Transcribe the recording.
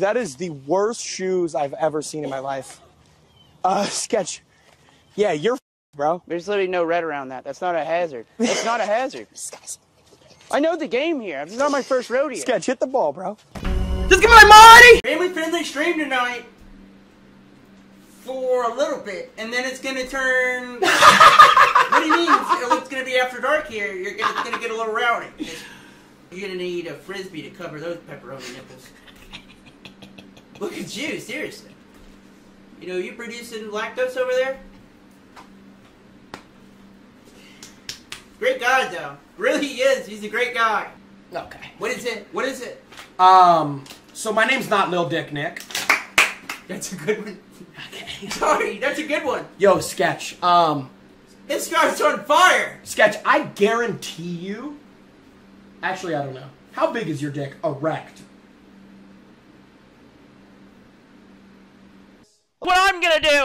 That is the worst shoes I've ever seen in my life. Uh, sketch. Yeah, you're bro. There's literally no red around that. That's not a hazard. That's not a hazard. I know the game here. It's not my first rodeo. Sketch, hit the ball, bro. Just give me my money! Family friendly stream tonight for a little bit, and then it's gonna turn. what do you mean? It's, it's gonna be after dark here. You're gonna, it's gonna get a little rowdy. You're gonna need a frisbee to cover those pepperoni nipples. Look at you, seriously. You know, you producing lactose over there? Great guy, though. Really, he is. He's a great guy. Okay. What is it? What is it? Um, so my name's not Lil Dick Nick. That's a good one. Okay. Sorry, that's a good one. Yo, Sketch. Um, This guy's on fire. Sketch, I guarantee you. Actually, I don't know. How big is your dick erect? What I'm gonna do?